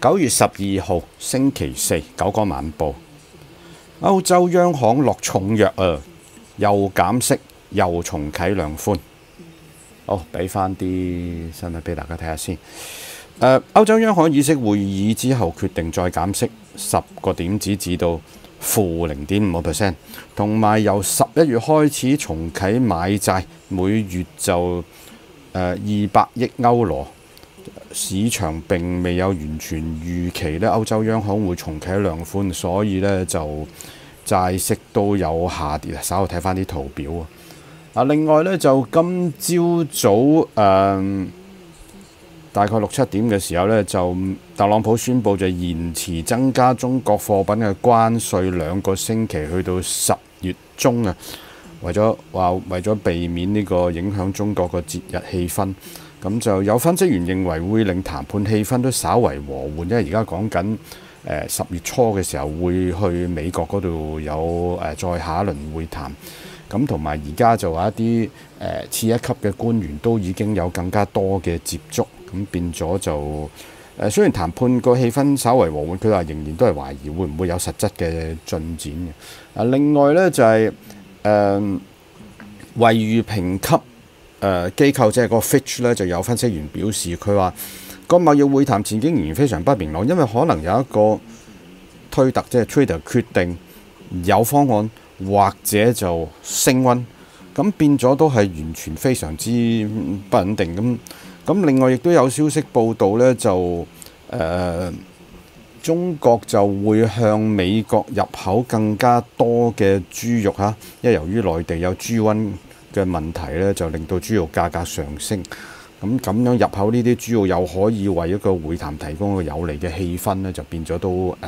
九月十二號星期四，九個晚報，歐洲央行落重藥啊，又減息，又重啟量寬。好，俾翻啲新闻俾大家睇下先。誒，歐洲央行议息會議之後決定再減息十個點子至到負零點五個 percent，同埋由十一月開始重啟買債，每月就诶二百億歐羅。市場並未有完全預期咧，歐洲央行會重啟量寬，所以咧就債息都有下跌。稍後睇翻啲圖表啊。另外咧就今朝早誒、大概六七點嘅時候咧，就特朗普宣布就延遲增加中國貨品嘅關稅兩個星期，去到十月中啊。為咗話為咗避免呢個影響中國個節日氣氛。咁就有分析員認為會令談判氣氛都稍為和緩，因為而家講緊誒十月初嘅時候會去美國嗰度有誒、再下一輪會談，咁同埋而家就話一啲誒、次一級嘅官員都已經有更加多嘅接觸，咁變咗就誒、呃、雖然談判個氣氛稍為和緩，佢話仍然都係懷疑會唔會有實質嘅進展嘅。啊，另外呢，就係誒惠譽評級。誒、機構即係個 Fitch 咧，就有分析員表示，佢話個貿易會談前景仍然非常不明朗，因為可能有一個推特即係 Twitter 決定有方案，或者就升溫，咁變咗都係完全非常之不穩定。咁咁另外亦都有消息報道呢，就誒、中國就會向美國入口更加多嘅豬肉嚇，因為由於內地有豬瘟。嘅問題咧，就令到豬肉價格上升。咁咁樣入口呢啲豬肉又可以為一個會談提供一個有利嘅氣氛咧，就變咗都誒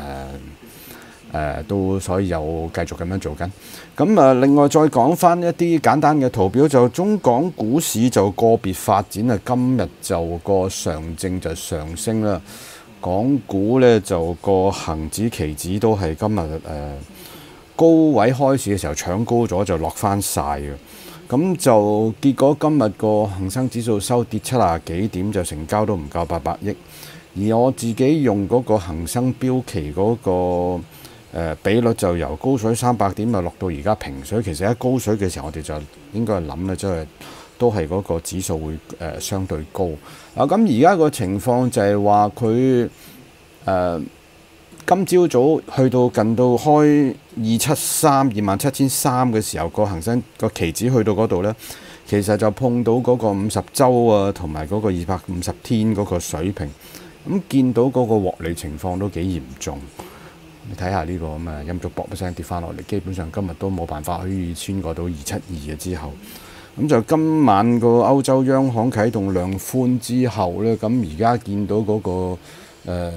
誒、都所以又繼續咁樣做緊。咁啊，另外再講翻一啲簡單嘅圖表，就中港股市就個別發展啊。今日就個上證就上升啦，港股咧就個恒指期指都係今日誒、高位開始嘅時候搶高咗，就落翻晒嘅。咁就結果今日個恒生指數收跌七啊幾點，就成交都唔夠八百億。而我自己用嗰個恆生標期嗰個比率，就由高水三百點啊落到而家平水。其實喺高水嘅時候，我哋就應該諗咧，即係都係嗰個指數會誒相對高。啊，咁而家個情況就係話佢誒。今朝早去到近到開二七三二萬七千三嘅時候，個恒生個期指去到嗰度呢，其實就碰到嗰個五十週啊，同埋嗰個二百五十天嗰個水平，咁見到嗰個獲利情況都幾嚴重。你睇下呢個咁啊，陰燭搏一聲跌翻落嚟，基本上今日都冇辦法可以穿過到二七二嘅之後，咁就今晚個歐洲央行啟動量寬之後呢，咁而家見到嗰個。誒，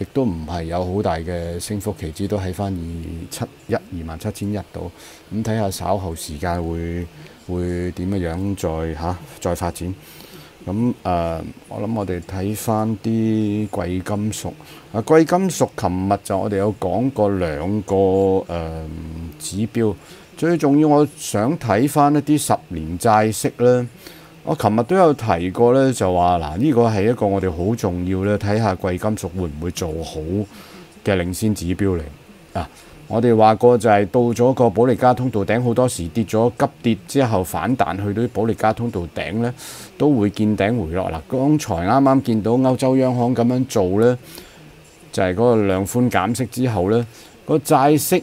亦、都唔係有好大嘅升幅，期指都喺翻二七一二萬七千一度。咁睇下稍後時間會會點樣樣再嚇、再發展。咁誒、我諗我哋睇翻啲貴金屬。啊，貴金屬琴日就我哋有講過兩個誒、指標，最重要我想睇翻一啲十年債息咧。我琴日都有提過咧，就話嗱，呢個係一個我哋好重要咧，睇下貴金屬會唔會做好嘅領先指標嚟啊！我哋話過就係到咗個保利加通道頂，好多時跌咗急跌之後反彈去到保利加通道頂咧，都會見頂回落。嗱，剛才啱啱見到歐洲央行咁樣做咧，就係嗰個量寬減息之後咧，個債息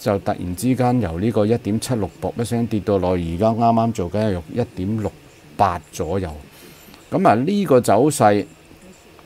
就突然之間由呢個一點七六啵一聲跌到落，而家啱啱做緊係用一點六八左右，咁啊呢個走勢，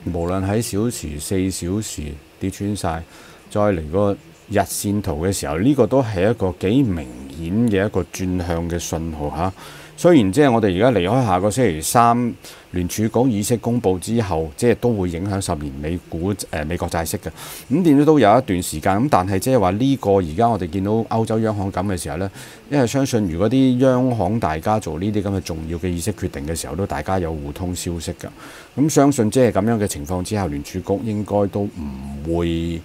無論喺小時、四小時跌穿晒，再嚟個日線圖嘅時候，呢個都係一個幾明顯嘅一個轉向嘅信號嚇。雖然即係我哋而家離開下個星期三聯儲局議息公佈之後，即係都會影響十年美股誒、美國債息嘅，咁點都有一段時間。咁但係即係話呢個而家我哋見到歐洲央行咁嘅時候呢，因為相信如果啲央行大家做呢啲咁嘅重要嘅意識決定嘅時候，都大家有互通消息㗎。咁相信即係咁樣嘅情況之下，聯儲局應該都唔會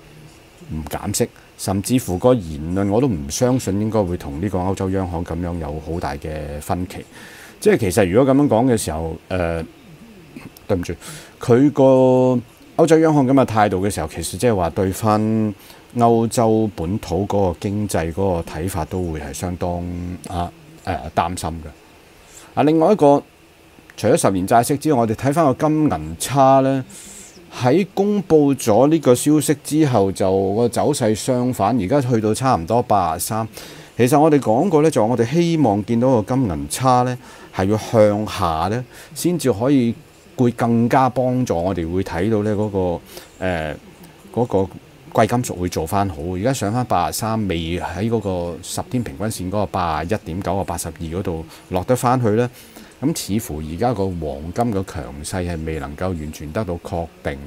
唔減息。甚至乎個言論我都唔相信應該會同呢個歐洲央行咁樣有好大嘅分歧。即係其實如果咁樣講嘅時候，誒、呃、對唔住，佢個歐洲央行咁嘅態度嘅時候，其實即係話對翻歐洲本土嗰個經濟嗰個睇法都會係相當啊誒擔心嘅。啊，另外一個除咗十年債息之外，我哋睇翻個金銀差呢，喺公布咗呢個消息之後，就個走勢相反，而家去到差唔多八十三。其實我哋講過呢，就我哋希望見到個金銀差呢係要向下呢，先至可以會更加幫助我哋會睇到呢嗰個誒嗰個貴金屬會做翻好。而家上翻八十三，未喺嗰個十天平均線嗰個八十一點九啊八十二嗰度落得翻去呢。咁似乎而家個黃金嘅強勢係未能夠完全得到確定，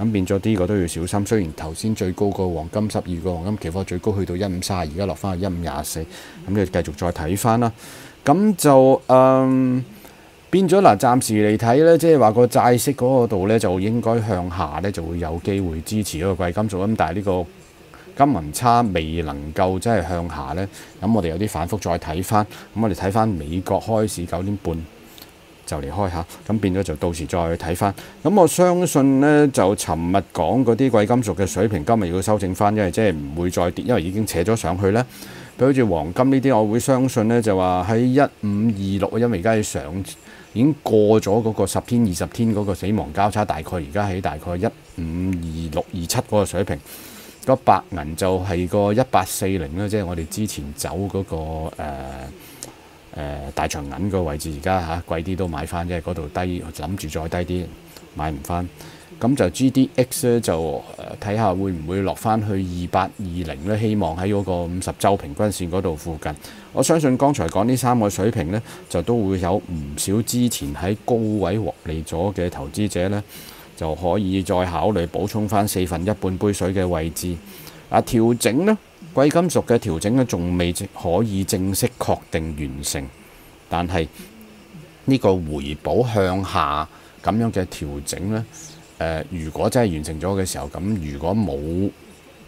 咁變咗呢個都要小心。雖然頭先最高個黃金十二個黃金期貨最高去到一五三，而家落翻去一五廿四，咁你繼續再睇翻啦。咁就嗯變咗嗱，暫時嚟睇呢，即係話個債息嗰個度呢，就應該向下呢，就會有機會支持嗰個貴金屬。咁但係呢個金銀差未能夠真係向下呢，咁我哋有啲反覆再睇翻，咁我哋睇翻美國開市九點半就嚟開下，咁變咗就到時再睇翻。咁我相信呢，就尋日講嗰啲貴金屬嘅水平，今日要修正翻，因為即係唔會再跌，因為已經扯咗上去咧。譬如好似黃金呢啲，我會相信呢，就話喺一五二六，因為而家要上已經過咗嗰個十天、二十天嗰個死亡交叉，大概而家喺大概一五二六、二七嗰個水平。個白銀就係個一八四零啦，即係我哋之前走嗰、那個、大長銀個位置，而家嚇貴啲都買翻，即係嗰度低，諗住再低啲買唔翻。咁就 GDX 咧就睇下會唔會落翻去二八二零咧，希望喺嗰個五十週平均線嗰度附近。我相信剛才講呢三個水平呢，就都會有唔少之前喺高位獲利咗嘅投資者呢。就可以再考慮補充翻四分一半杯水嘅位置。啊，調整呢，貴金屬嘅調整呢，仲未可以正式確定完成。但係呢個回補向下咁樣嘅調整呢，呃，如果真係完成咗嘅時候，咁如果冇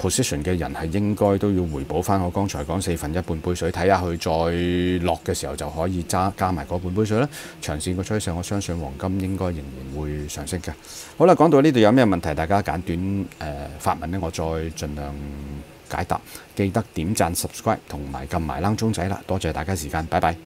position 嘅人係應該都要回補翻我剛才講四分一半杯水，睇下佢再落嘅時候就可以加加埋嗰半杯水啦。長線個趨勢，我相信黃金應該仍然會上升嘅。好啦，講到呢度有咩問題，大家簡短誒、呃、發問呢，我再盡量解答。記得點讚、subscribe 同埋撳埋鈴鐘仔啦。多謝大家時間，拜拜。